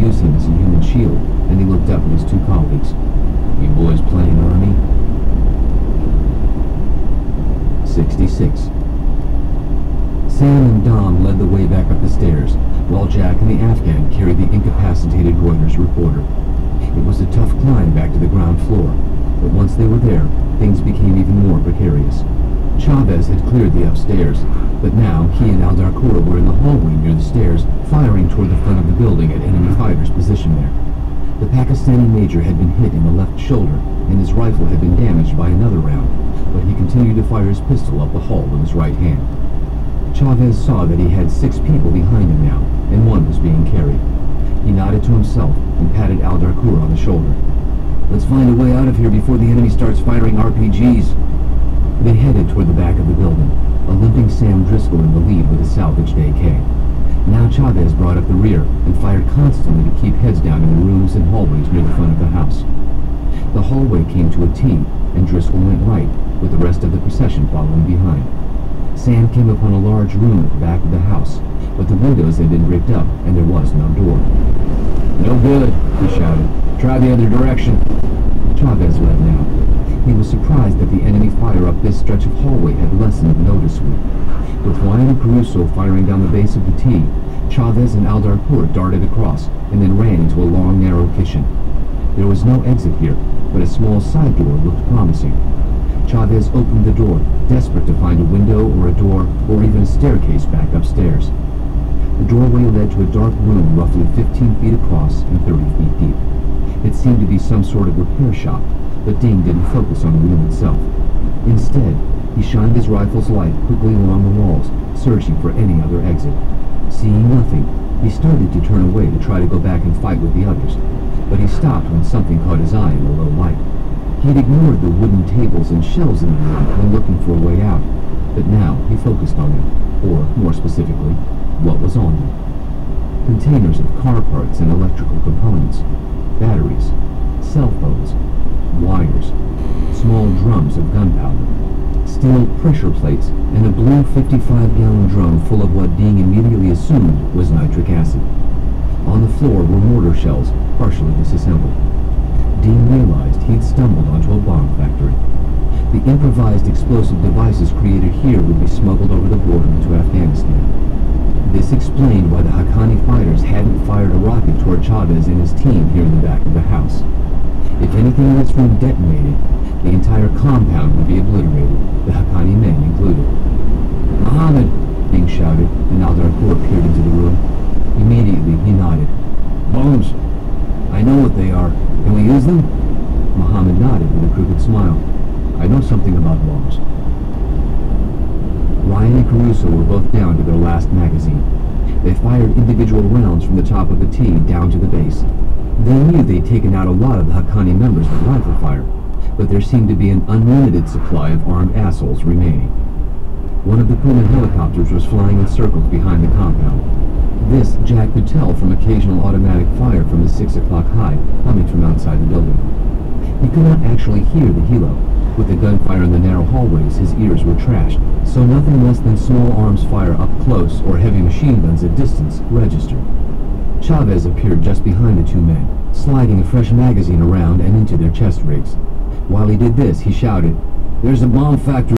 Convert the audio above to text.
him as a human shield, and he looked up at his two colleagues. You boys playing Army? 66. Sam and Dom led the way back up the stairs, while Jack and the Afghan carried the incapacitated Reuters reporter. It was a tough climb back to the ground floor, but once they were there, things became even more precarious. Chavez had cleared the upstairs, but now he and Al Darkur were in the hallway near the stairs, firing toward the front of the building at enemy fighters positioned there. The Pakistani major had been hit in the left shoulder, and his rifle had been damaged by another round, but he continued to fire his pistol up the hall with his right hand. Chavez saw that he had six people behind him now, and one was being carried. He nodded to himself and patted Al Darkur on the shoulder. Let's find a way out of here before the enemy starts firing RPGs. They headed toward the back of the building, a limping Sam Driscoll in the lead with a salvaged AK. Now Chavez brought up the rear and fired constantly to keep heads down in the rooms and hallways near the front of the house. The hallway came to a T, and Driscoll went right, with the rest of the procession following behind. Sam came upon a large room at the back of the house, but the windows had been ripped up and there was no door. No good, he shouted. Try the other direction. Chavez led now. He was surprised that the fire up this stretch of hallway had lessened noticeably. With Ryan and Caruso firing down the base of the T, Chavez and Al Darkur darted across and then ran into a long, narrow kitchen. There was no exit here, but a small side door looked promising. Chavez opened the door, desperate to find a window or a door or even a staircase back upstairs. The doorway led to a dark room roughly 15 feet across and 30 feet deep. It seemed to be some sort of repair shop, but Ding didn't focus on the room itself. Instead, he shined his rifle's light quickly along the walls, searching for any other exit. Seeing nothing, he started to turn away to try to go back and fight with the others, but he stopped when something caught his eye in the low light. He'd ignored the wooden tables and shelves in the room when looking for a way out, but now he focused on them, or more specifically, what was on them. Containers of car parts and electrical components, batteries, cell phones, wires, drums of gunpowder, steel pressure plates, and a blue 55-gallon drum full of what Ding immediately assumed was nitric acid. On the floor were mortar shells, partially disassembled. Ding realized he'd stumbled onto a bomb factory. The improvised explosive devices created here would be smuggled over the border into Afghanistan. This explained why the Haqqani fighters hadn't fired a rocket toward Chavez and his team here in the back of the house. If anything in this room detonated, the entire compound would be obliterated, the Haqqani men included. Mohammed, Ding shouted, and Al Darkur peered into the room. Immediately, he nodded. Bombs. I know what they are. Can we use them? Mohammed nodded with a crooked smile. I know something about bombs. Ryan and Caruso were both down to their last magazine. They fired individual rounds from the top of the T down to the base. They knew they'd taken out a lot of the Haqqani members with rifle fire, but there seemed to be an unlimited supply of armed assholes remaining. One of the Puma helicopters was flying in circles behind the compound. This Jack could tell from occasional automatic fire from the 6 o'clock high coming from outside the building. He could not actually hear the helo. With the gunfire in the narrow hallways, his ears were trashed, so nothing less than small arms fire up close or heavy machine guns at distance registered. Chavez appeared just behind the two men, sliding a fresh magazine around and into their chest rigs. While he did this, he shouted, There's a bomb factory